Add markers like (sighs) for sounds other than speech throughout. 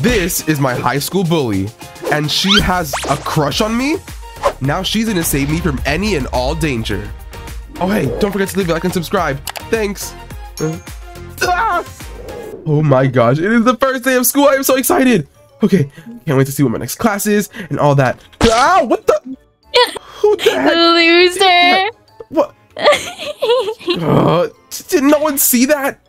This is my high school bully, and she has a crush on me? Now she's gonna save me from any and all danger. Oh, hey, don't forget to leave a like and subscribe. Thanks. Uh, ah! Oh my gosh, it is the first day of school. I am so excited. Okay, can't wait to see what my next class is and all that. Ah, what the? Who the heck? Loser. What? (laughs) Uh, did no one see that?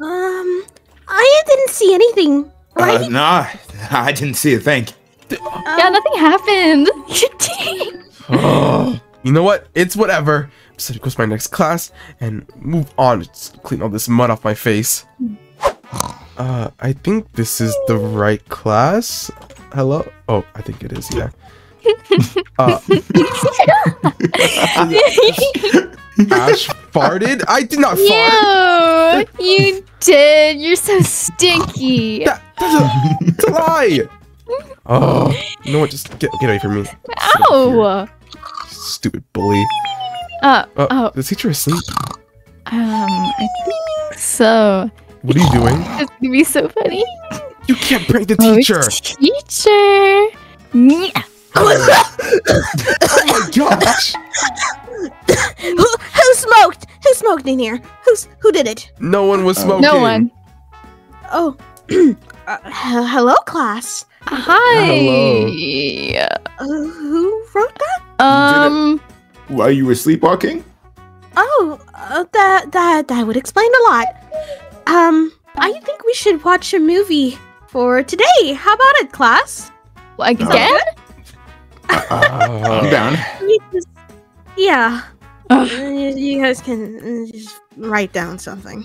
Um, I didn't see anything. Right? Uh, (laughs) nah, I didn't see a thing. yeah, nothing happened. Oh, (laughs) (sighs) you know what? It's whatever. So to go to my next class and move on. Just clean all this mud off my face. (sighs) Uh, I think this is the right class. Hello? Oh, I think it is, yeah. (laughs) Uh, Ash farted? I did not fart. you, you did. You're so stinky. That, that's, a, that's a lie. Oh, you know what? Just get, get away from me. Ow. Stupid bully. Uh, Uh, oh, The teacher asleep? um, I think so. What are you doing? (laughs) It's gonna be so funny. You can't prank the Oh, teacher. Teacher. Yeah. Oh my (laughs) gosh. who, who smoked? Who smoked in here? Who's who did it? No one was smoking. No one. Oh, (clears throat) uh, hello, class. Hi. Uh, who wrote that? Um. While you were sleepwalking? Oh, uh, that that that would explain a lot. Um, I think we should watch a movie for today. How about it, class? Again? I'm Uh, down. Just- Yeah. Ugh. Uh, You, you guys can uh, just write down something.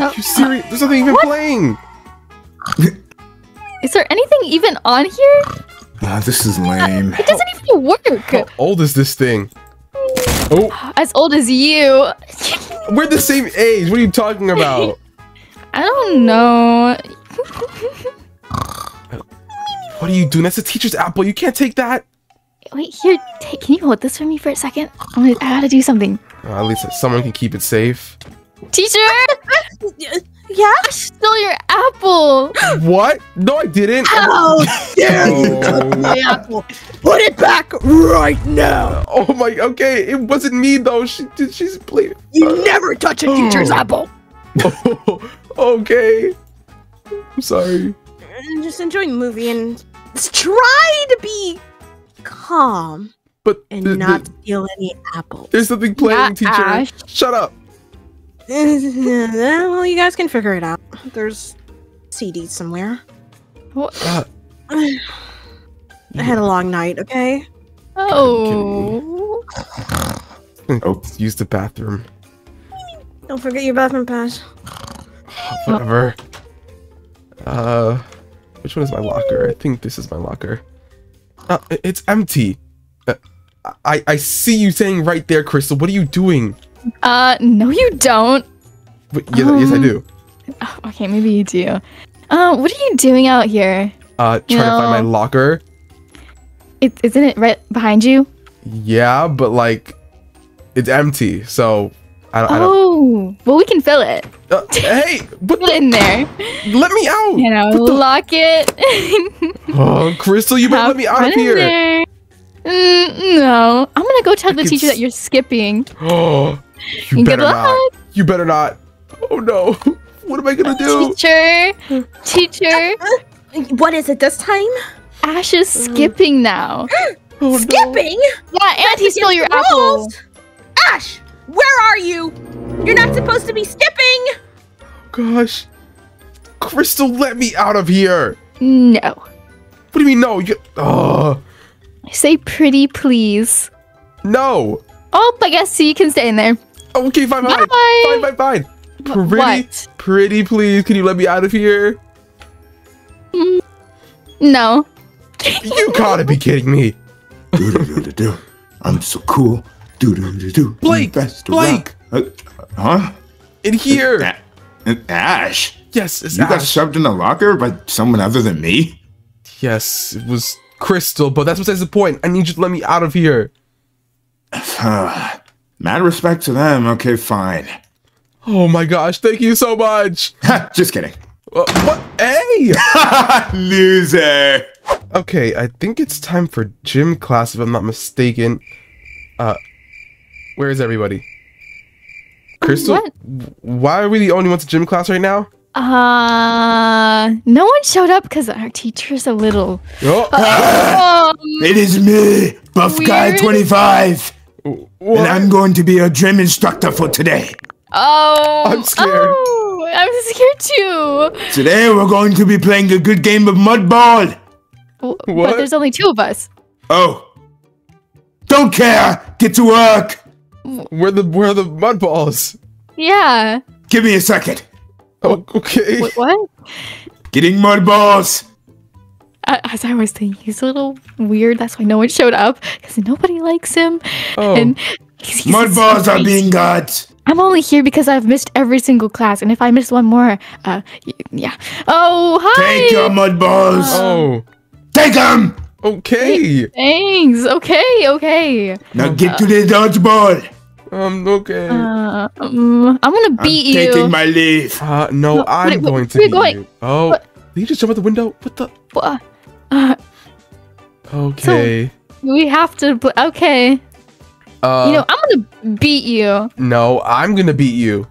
are you serious? There's nothing even playing. Is there anything even on here? Ah, this is lame. It doesn't even work. How old is this thing? Oh, As old as you. (laughs) we're the same age. What are you talking about? (laughs) I don't know. (laughs) What are you doing? That's a teacher's apple. You can't take that. Wait, here. Take, can you hold this for me for a second? I'm gonna, I gotta do something. Uh, at least someone can keep it safe. Teacher, (laughs) Yeah? I stole your apple. What? No, I didn't. Oh, apple? put it back right now. oh my. Okay, it wasn't me though. She. She's playing. You never touch a oh. teacher's apple. Oh, (laughs) okay. I'm sorry. Just enjoy the movie and s- try to be calm But and th- th- not steal any apples. there's something playing, Yeah, teacher. Ash. Shut up. (laughs) well, you guys can figure it out. There's CDs somewhere. What? Uh, I had a long night, okay? Oh. Oh. Use the bathroom. Don't forget your bathroom pass. Whatever. Uh, which one is my locker? I think this is my locker. Uh, it's empty. Uh, I I see you saying right there, Cristal. What are you doing? Uh, no, you don't. Wait, yes, yes, I Um, do. Oh, okay, maybe you do. Uh, what are you doing out here? Uh, trying to find my locker. It, isn't it right behind you? Yeah, but like, it's empty. So I, don't- I. Oh, well, we can fill it. Uh, hey, Put it in there. let me out! You know, the- lock it. (laughs) Oh, Cristal, you better Have let me out of here. Mm, no, I'm gonna go tell I the teacher that you're skipping. (gasps) (gasps) Oh, you Good better not. luck. You better not. Oh no. (laughs) What am I gonna do? Teacher, teacher, (laughs) What is it this time? Ash is mm. skipping now. Oh, (gasps) no. Skipping? Yeah, and he stole your Against apple. Ash, where are you? You're not supposed to be skipping. Gosh. Cristal, let me out of here. No. What do you mean no? You Oh, Say pretty, please. no. Oh, I guess you can stay in there. Okay, fine, fine. Bye. Fine, fine, fine. Pretty, what? pretty, please. Can you let me out of here? No. You gotta be kidding me. Do do do do do. I'm so cool. Do do do do. Blake, Best Blake. Uh, huh? In here. A- Ash. Yes, it's You got shoved in a locker by someone other than me? Yes, it was Cristal, but that's besides the point. I need you to let me out of here. (sighs) Mad respect to them. Okay, fine. Oh my gosh, thank you so much. Just kidding. Uh, what? Hey! (laughs) Loser. Okay, I think it's time for gym class if I'm not mistaken. Uh, where is everybody? Cristal, What? why are we the only ones at gym class right now? Uh, no one showed up because our teacher's a little. Oh, (laughs) Um, It is me, Buff Guy 25, what? and I'm going to be your gym instructor for today. oh, I'm scared. Oh, I'm scared too. Today we're going to be playing a good game of mud ball. W- What? But there's only two of us. Oh. Don't care. Get to work. where the where are the mud balls? Yeah. Give me a second. Oh, okay. Wait, what? Getting mud balls. A- As I was saying, he's a little weird. That's why no one showed up because nobody likes him. Oh, And he's, he's Mud so balls are being got. I'm only here because I've missed every single class, and if I miss one more, uh, yeah. Oh, hi. Take your mud balls. oh, Take them. okay. Thanks. Okay. Okay. Now get to the dodgeball. Um, okay. Uh, um, I'm gonna beat I'm beat you. taking my leave. Uh, no, No, I'm wait, wait, going to where beat going? you. Oh, What? did you just jump out the window? What the? Uh, uh, Okay. we have to. Okay. uh, you know, I'm gonna beat you. no, I'm gonna beat you.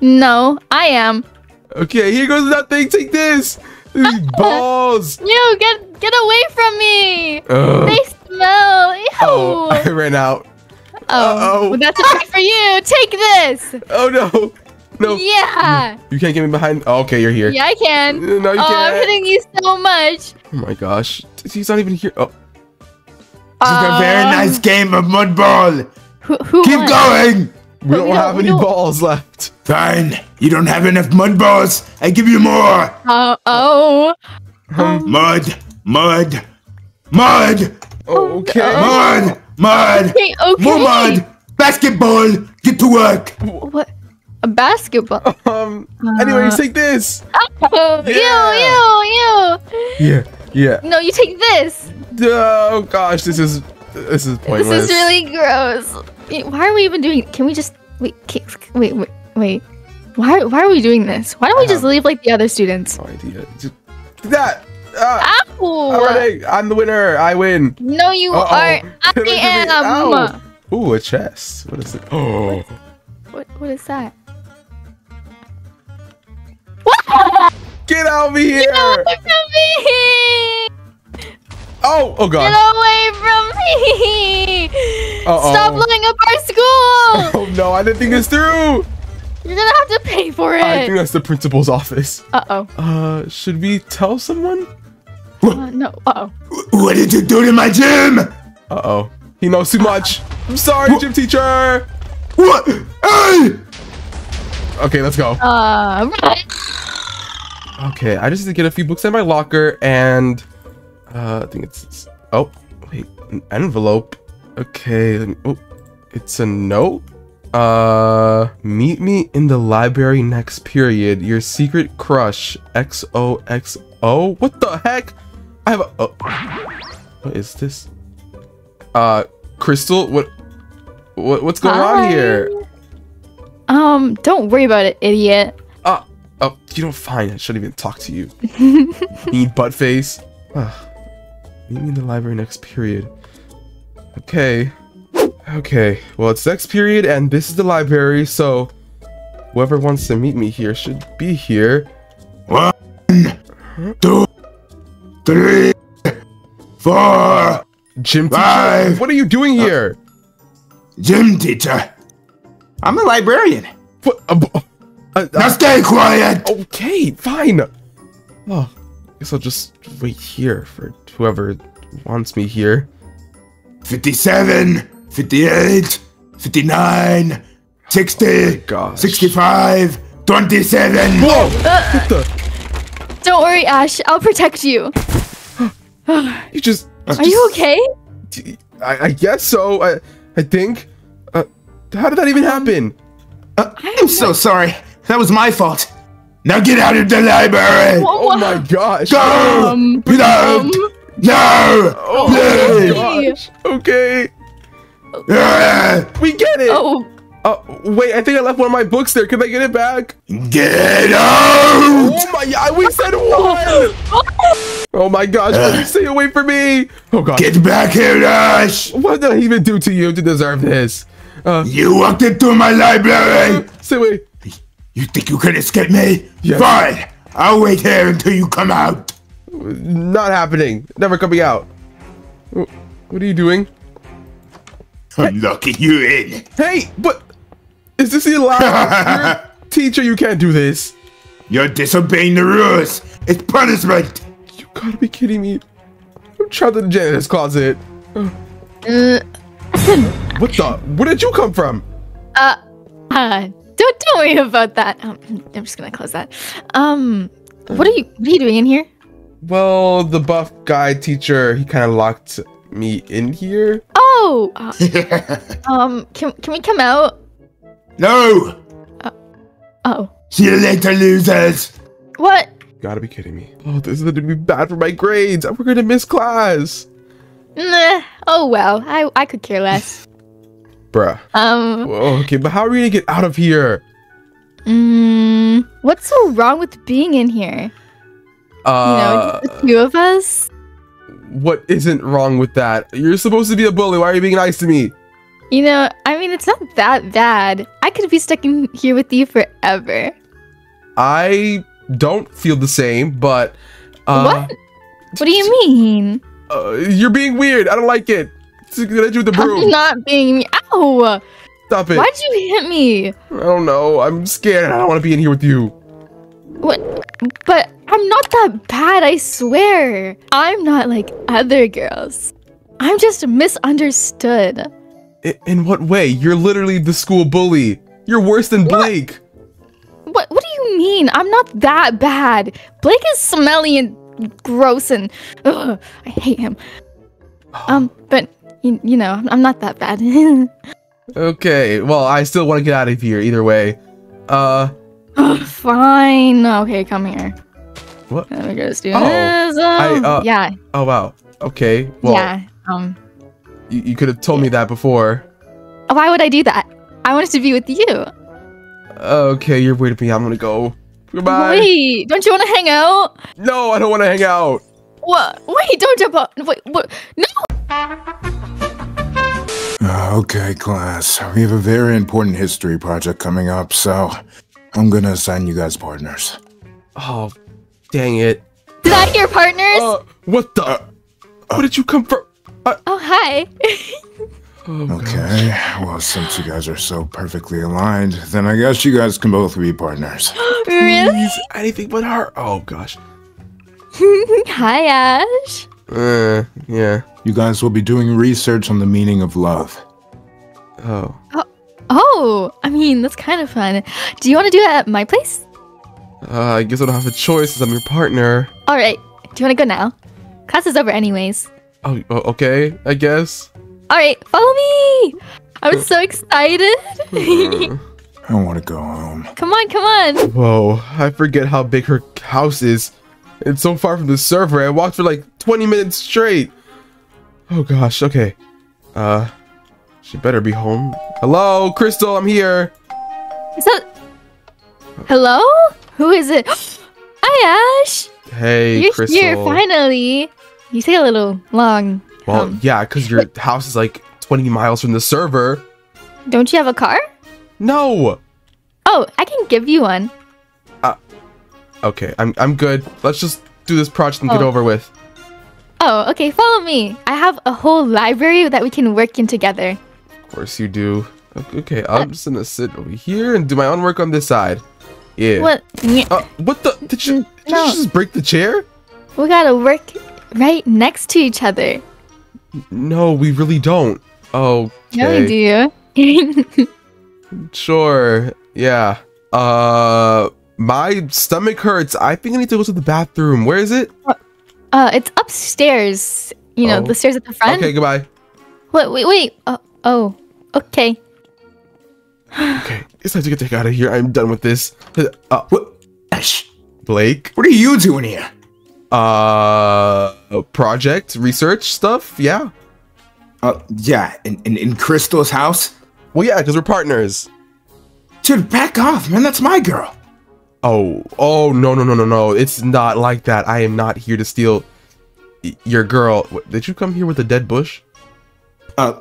No, I am. Okay, here goes nothing. Take this. These (laughs) balls. You get get away from me. Ugh. They smell. Ew. Oh, (laughs) I ran out. Oh, Uh-oh. well, that's a treat for you. Take this. Oh no, no. Yeah. You can't get me behind. Oh, okay, you're here. Yeah, I can. No, you can't. oh, I'm hitting you so much. Oh my gosh, he's not even here. Oh, This is a very Um, nice game of mud ball. Who, who Keep won? going. we don't we don't- have any don't- balls left. Fine. You don't have enough mud balls. I give you more. Uh, oh. Um, Mud. Mud. Mud. oh, okay. Mud. Mud. Okay, okay. More mud. Basketball. Get to work. What? A basketball. (laughs) Um. Anyways, take this. Oh, Yeah. Ew, ew, Yeah. Yeah. No, you take this. Oh gosh, this is this is pointless. This is really gross. Why are we even doing? Can we just wait? Wait, wait, wait. Why? Why are we doing this? Why don't we just leave like the other students? no idea. Just that. Ow! alright, I'm the winner. I win. No, you Uh-oh. aren't. (laughs) I Look at me. am. Ow. Ooh, a chest. What is it? Oh. (gasps) What? What is that? What? Get out of here! Get away from me! Oh, oh god. Get god. away from me! Uh-oh. Stop blowing up our school! (laughs) Oh no, I didn't think this through. You're gonna have to pay for it! I think that's the principal's office. Uh oh. Uh, should we tell someone? Uh, no. Uh oh. What did you do to my gym? Uh oh. He knows too much. I'm sorry, gym teacher. What? Hey! Okay, let's go. Uh. Okay, I just need to get a few books in my locker and uh I think it's, it's oh wait, an envelope. Okay, let me, oh it's a note. Uh meet me in the library next period. Your secret crush. XOXO. What the heck? I have a oh, what is this? Uh Cristal, what what what's going on here? Um. Don't worry about it, idiot. Uh, oh, you don't find I shouldn't even talk to you. (laughs) Need butt face. Ugh. Meet me in the library next period. Okay. Okay. Well, it's next period, and this is the library, so whoever wants to meet me here should be here. One, two, three, four. Gym teacher, Five. what are you doing here? Gym teacher. I'm a librarian. What? Uh, b- uh, Now uh, stay quiet. okay, fine. Oh, I guess I'll just wait here for whoever wants me here. 57, 58, 59, 60, gosh. 65, 27. Whoa! what the? Don't worry, Ash. I'll protect you. You just. Are you okay? I, I guess so. I I think. Uh, how did that even happen? Uh, I'm so sorry. That was my fault. Now get out of the library. Wha- Oh my gosh! Go! Um, Get out! um, No! Oh Please! my gosh! Okay, we get it. Oh, Uh, wait, I think I left one of my books there. Can I get it back? Get out! Oh my, I we said one! (laughs) Oh my gosh, why you stay away from me? Oh god. Get back here, Ash! What did I even do to you to deserve this? Uh, You walked into my library! stay away. You think you can escape me? Yes. Fine! I'll wait here until you come out! Not happening. Never coming out. What are you doing? I'm locking you in! Hey, but is this allowed? You're (laughs) teacher, you can't do this. You're disobeying the rules! It's punishment! You gotta be kidding me. I'm trapped in the janitor's closet. Uh, What the? Where did you come from? uh, uh, don't don't worry about that. Um, I'm just gonna close that. Um, what are you what are you doing in here? Well, the buff guy teacher, he kind of locked me in here. Oh, uh, (laughs) um, can can we come out? No! Oh, See you later, losers! what? Gotta be kidding me. Oh, this is gonna be bad for my grades. We're gonna miss class. Nah. Oh well, I I could care less. Bruh. Um, Okay, but how are we gonna get out of here? mm, what's so wrong with being in here? You know, Uh, just the two of us. what isn't wrong with that? You're supposed to be a bully. Why are you being nice to me? You know, I mean, it's not that bad. I could be stuck in here with you forever. I don't feel the same, but uh, what? What do you mean? Uh, you're being weird. I don't like it. Gonna hit you with the I'm not being. Stop it. Why'd you hit me? I don't know. I'm scared. I don't want to be in here with you. What? But I'm not that bad, I swear. I'm not like other girls. I'm just misunderstood. I- in what way? You're literally the school bully. You're worse than Blake. What what do you mean? I'm not that bad. Blake is smelly and gross and ugh, I hate him. (sighs) Um, but you, you know, I'm not that bad. (laughs) Okay. Well, I still want to get out of here. Either way. Uh. Fine. Okay, come here. What? Let me just do Oh, this. I, Um, uh, yeah, Oh wow. Okay. Well, yeah. Um, you, you could have told me that before. why would I do that? I wanted to be with you. Okay, you're weirding me. I'm gonna go. Goodbye. Wait, don't you want to hang out? No, I don't want to hang out. What? Wait, don't jump up. Wait, what? No. Uh, okay, class. We have a very important history project coming up, so I'm gonna assign you guys partners. Oh, dang it. Did I hear partners? Uh, what the? Where did you come from? Uh, oh, hi. (laughs) oh, God. Okay, well, since you guys are so perfectly aligned, then I guess you guys can both be partners. (gasps) really? Please, anything but her. Oh gosh. (laughs) hi, Ash. Uh, yeah. You guys will be doing research on the meaning of love. Oh. Oh, I mean, that's kind of fun. Do you want to do it at my place? Uh, I guess I don't have a choice since I'm your partner. All right. Do you want to go now? Class is over, anyways. Oh, oh, okay. I guess. All right, follow me. I'm so excited. Uh, (laughs) I want to go home. come on, come on. whoa. I forget how big her house is. It's so far from the server. I walked for like 20 minutes straight. Oh gosh. Okay. Uh, she better be home. Hello, Cristal. I'm here. Is that? Hello? Who is it? (gasps) Hi, Ash. Hey, You're Cristal. here finally. You take a little long. Well, Um, yeah, because your (laughs) house is like 20 miles from the server. Don't you have a car? No. Oh, I can give you one. Okay, I'm I'm good. Let's just do this project and get Oh. over with. Oh, okay, follow me. I have a whole library that we can work in together. Of course you do. Okay, I'm just gonna sit over here and do my own work on this side. Yeah. What? Uh, what the? Did you, did No. you just break the chair? We gotta work right next to each other. No, we really don't. Oh, No, we do. (laughs) sure. Yeah. Uh, my stomach hurts. I think I need to go to the bathroom. Where is it? uh, it's upstairs. You know, Oh. the stairs at the front. Okay, goodbye. Wait, wait, wait. Uh, oh, okay. Okay, it's time to get the heck out of here. I'm done with this. Uh, What? Ash, Blake. what are you doing here? Uh, project research stuff. Yeah. Uh, yeah, in, in, in Cristal's house? Well, yeah, because we're partners. Dude, back off, man. That's my girl. Oh, oh no, no, no, no, no! It's not like that. I am not here to steal your girl. What, did you come here with a dead bush? Uh,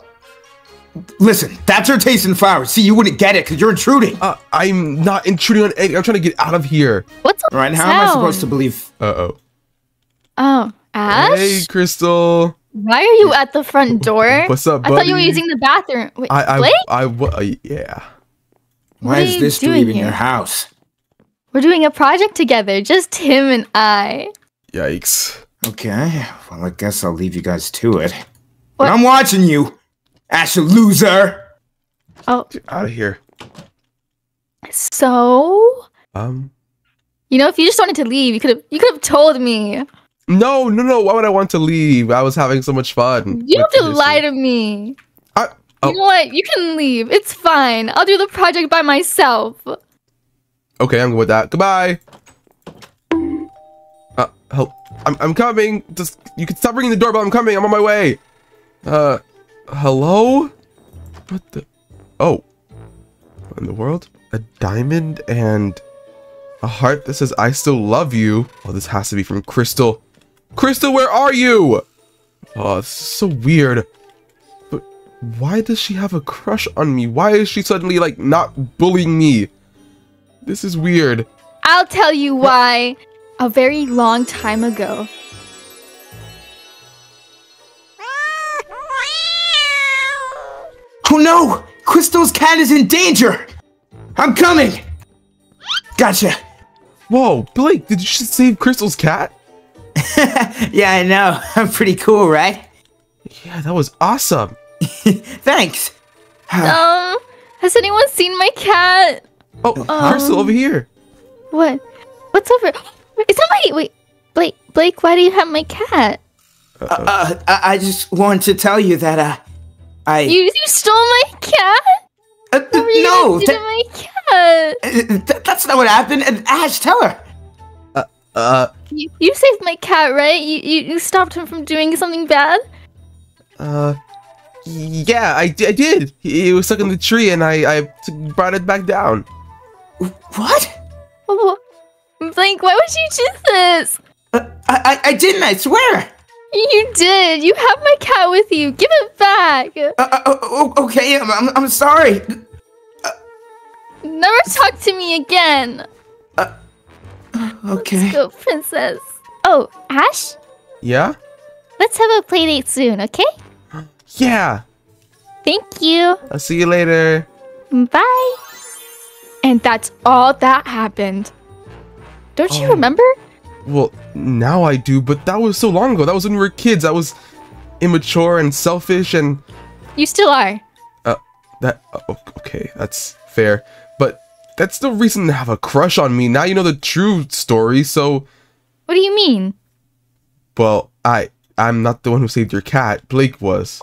listen, that's her taste in flowers. See, you wouldn't get it because you're intruding. Uh, I'm not intruding on anything. I'm trying to get out of here. What's up? Right? How am I supposed to believe? Uh oh. Oh, Ash? Hey, Cristal. Why are you at the front door? What's up, I thought you were using the bathroom. Wait, I, I, Blake? I, wa- uh, yeah. What Why is this doing dude in here? your house? We're doing a project together, just him and I. Yikes. Okay, well, I guess I'll leave you guys to it. What? But I'm watching you, Ash, you loser. Oh, Out of here. so Um. you know, if you just wanted to leave, you could have you could have told me. No, no, no. Why would I want to leave? I was having so much fun. You don't have to this. lie to me. I, oh, You know what? You can leave. It's fine. I'll do the project by myself. okay, I'm good with that. Goodbye. Uh, help. I'm, I'm coming. Just, you can stop ringing the doorbell. I'm coming. I'm on my way. Uh, hello? What the? Oh. What in the world? A diamond and a heart that says, I still love you. Oh, this has to be from Cristal. Cristal, where are you? Oh, this is so weird. But why does she have a crush on me? Why is she suddenly, like, not bullying me? This is weird. I'll tell you why. A very long time ago. Oh no! Cristal's cat is in danger! I'm coming! Gotcha. Whoa, Blake, did you just save Cristal's cat? (laughs) Yeah, I know. (laughs) I'm pretty cool, right? Yeah, that was awesome. (laughs) Thanks. (sighs) Um, has anyone seen my cat? Oh, Cristal over here. What? What's over? (gasps) Is that my wait? Blake, Blake, why do you have my cat? Uh, I, I just wanted to tell you that, uh, I. You you stole my cat? uh, What you no, gonna do to that- my cat? uh, th- that's not what happened. Uh, Ash, tell her. Uh, You, you saved my cat, right? You, you you stopped him from doing something bad. uh, yeah, I, I did. He, he was stuck in the tree and I, I t- brought it back down. What? Oh, Blake, why would you do this? Uh, I, I, I didn't, I swear. You did. You have my cat with you. Give it back. Uh, uh, uh, okay, I'm, I'm, I'm sorry. Never talk to me again. Okay. Let's Go, princess. Oh, Ash, Yeah? let's have a play date soon, okay? Yeah. Thank you. I'll see you later. Bye. And that's all that happened. Don't you Oh. remember? Well, now I do, but that was so long ago. That was when we were kids. I was immature and selfish and You still are. uh that oh, okay, that's fair. But that's the reason to have a crush on me. Now you know the true story, so What do you mean? well, I I'm not the one who saved your cat. Blake was.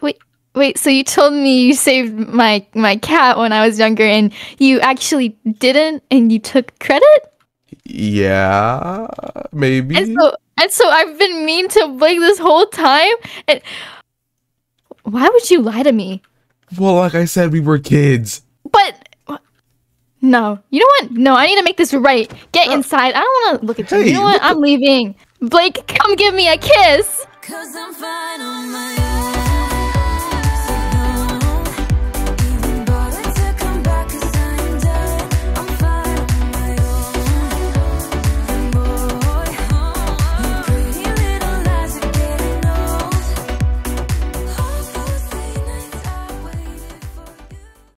Wait, wait. So you told me you saved my my cat when I was younger, and you actually didn't, and you took credit. Yeah, maybe. And so, and so I've been mean to Blake this whole time. And why would you lie to me? well, like I said, we were kids. But no, you know what? No, I need to make this right. Get uh, inside. I don't want to look at you. Hey, you know what? I'm leaving. Blake, come give me a kiss.